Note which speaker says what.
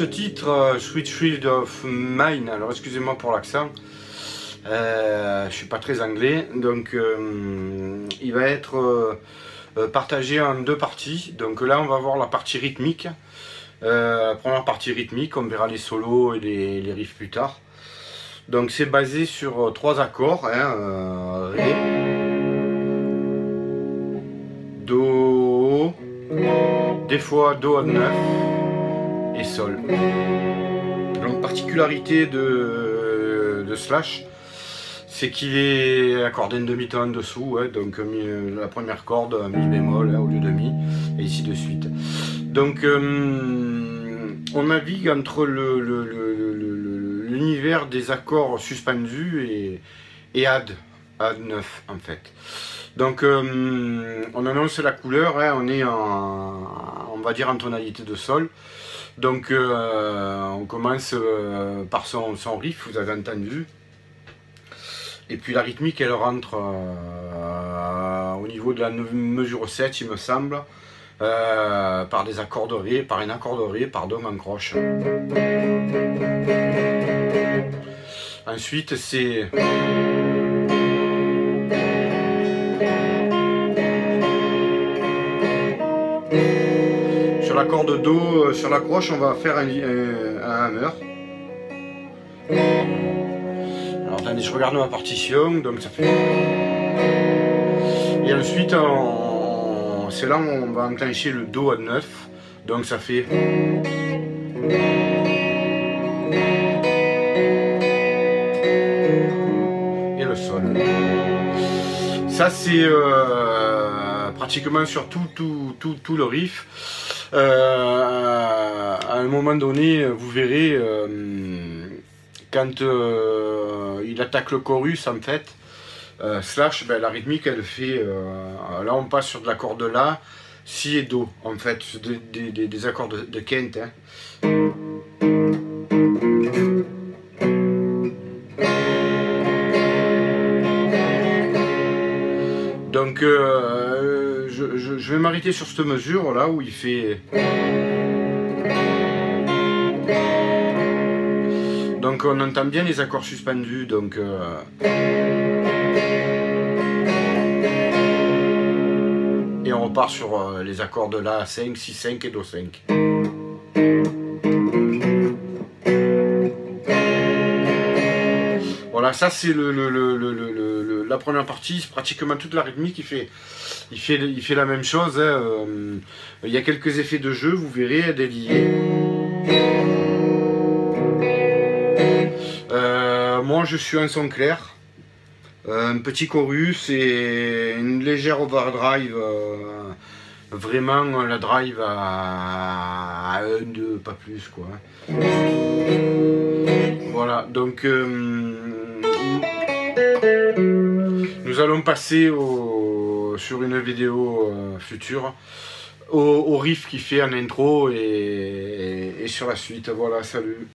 Speaker 1: ce titre, euh, Sweet Shield of Mine, alors excusez-moi pour l'accent, euh, je suis pas très anglais, donc euh, il va être partagé en deux parties. Donc là, on va voir la partie rythmique. la première partie rythmique, on verra les solos et les, riffs plus tard. Donc c'est basé sur trois accords, hein, Ré, Do, des fois Do à 9 Sol. Donc particularité de, de Slash, c'est qu'il est accordé une demi-ton dessous, donc euh, la première corde, mi bémol au lieu de mi, et ici de suite. Donc euh, on navigue entre l'univers des accords suspendus et, et Ad, Ad 9 en fait. Donc euh, on annonce la couleur, hein, on est en, on va dire en tonalité de sol. Donc on commence par son, son riff, vous avez entendu. Et puis la rythmique, elle rentre euh, au niveau de la mesure 7, il me semble, euh, par des accorderies, par une accorderie, pardon, en croche. Ensuite, c'est... la corde Do, euh, sur la croche, on va faire un, hammer attendez, je regarde ma partition, donc ça fait... Et ensuite, c'est là où on va enclencher le Do à 9, donc ça fait... Et le Sol. Ça, c'est euh, pratiquement sur tout, tout, tout, tout le riff. Euh, à un moment donné, vous verrez... Euh, quand euh, il attaque le chorus en fait, slash, ben, la rythmique elle fait, là on passe sur de l'accord de La, Si et Do en fait, des, accords de, Kent. Hein. Donc je, vais m'arrêter sur cette mesure là où il fait... Donc on entend bien les accords suspendus, euh, Et on repart sur euh, les accords de La5, 6, 5 et Do5. Ça c'est le, la première partie, c'est pratiquement toute la rythmique, il fait, il fait, il fait la même chose. Hein, euh, il y a quelques effets de jeu, vous verrez, déliés. moi je suis un son clair, un petit chorus et une légère overdrive. Euh, vraiment la drive à, 1, 2, pas plus quoi. Voilà, donc euh, nous allons passer sur une vidéo euh, future au, riff qui fait en intro et sur la suite. Voilà, salut